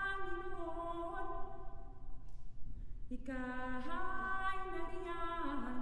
Panginoon, ika'y nariyan,